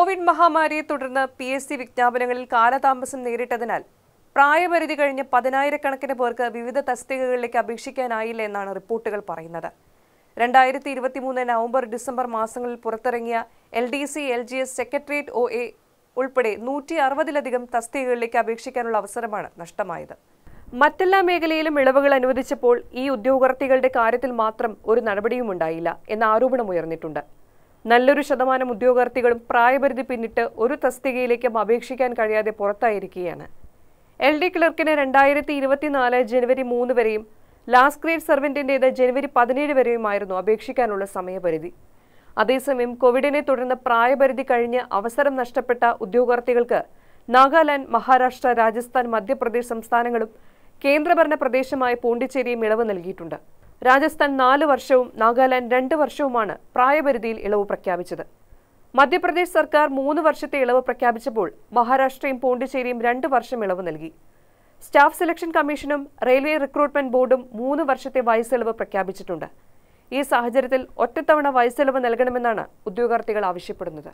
Covid മഹാമാരിയെ തുടർന്ന് P S C വിജ്ഞാപനങ്ങളിൽ കാലതാമസം നേരിട്ടതിനാൽ പ്രായപരിധി കഴിഞ്ഞ് പതിനായിരക്കണക്കിന് പേർക്ക് വിവിധ തസ്തികകളിലേക്ക് അപേക്ഷിക്കാനായില്ല എന്നാണ് റിപ്പോർട്ടുകൾ പറയുന്നത്. രണ്ടായിരത്തി ഇരുപത്തിമൂന്ന് നവംബർ ഡിസംബർ മാസങ്ങളിൽ പുറത്തിറങ്ങിയ L D C L G S secretariat O A ഉൾപ്പെടെ നൂറ്റി അറുപതിലധികം തസ്തികകളിലേക്ക് അപേക്ഷിക്കാനുള്ള അവസരമാണ് നഷ്ടമായത്. മറ്റെല്ലാ മേഖലയിലും ഇളവുകൾ അനുവദിച്ചപ്പോൾ ഈ ഉദ്യോഗാർത്ഥികളുടെ കാര്യത്തിൽ മാത്രം ഒരു നടപടിയും ഉണ്ടായില്ല എന്ന ആരോപണം ഉയർന്നിട്ടുണ്ട് നല്ലൊരു ശതമാനം ഉദ്യോഗാർത്ഥികളും പ്രായപരിധി പിന്നിട്ട് ഒരു തസ്തികയിലേക്കും അപേക്ഷിക്കാൻ കഴിയാതെ പുറത്തായിരിക്കുകയാണ്. എൽ ഡി ക്ലർക്കിന് രണ്ടായിരത്തി ഇരുപത്തിനാല് ജനുവരി മൂന്ന് വരെയും ലാസ്റ്റ് ഗ്രേഡ് സർവന്റിന്റേത് ജനുവരി പതിനേഴ് വരെയുമായിരുന്നു അപേക്ഷിക്കാനുള്ള സമയപരിധി. അതേസമയം കോവിഡിനെ തുടർന്ന് പ്രായപരിധി കഴിഞ്ഞ് അവസരം നഷ്ടപ്പെട്ട ഉദ്യോഗാർത്ഥികൾക്ക് നാഗാലാൻഡ് മഹാരാഷ്ട്ര രാജസ്ഥാൻ മധ്യപ്രദേശ് സംസ്ഥാനങ്ങളും കേന്ദ്രഭരണ പ്രദേശമായ പോണ്ടിച്ചേരിയും ഇളവ് നൽകിയിട്ടുണ്ട്. രാജസ്ഥാൻ നാല് വർഷവും നാഗാലാൻഡ് രണ്ട് വർഷവുമാണ് പ്രായപരിധിയിൽ ഇളവ് പ്രഖ്യാപിച്ചത്. മധ്യപ്രദേശ് സർക്കാർ മൂന്ന് വർഷത്തെ ഇളവ് പ്രഖ്യാപിച്ചപ്പോൾ മഹാരാഷ്ട്രയും പോണ്ടിച്ചേരിയും രണ്ട് വർഷം ഇളവ് നൽകി. സ്റ്റാഫ് സെലക്ഷൻ കമ്മീഷനും റെയിൽവേ റിക്രൂട്ട്മെന്റ് ബോർഡും മൂന്ന് വർഷത്തെ വയസ്സിളവ് പ്രഖ്യാപിച്ചിട്ടുണ്ട്. ഈ സാഹചര്യത്തിൽ ഒറ്റത്തവണ വയസ്സിളവ് നൽകണമെന്നാണ് ഉദ്യോഗാർത്ഥികൾ ആവശ്യപ്പെടുന്നത്.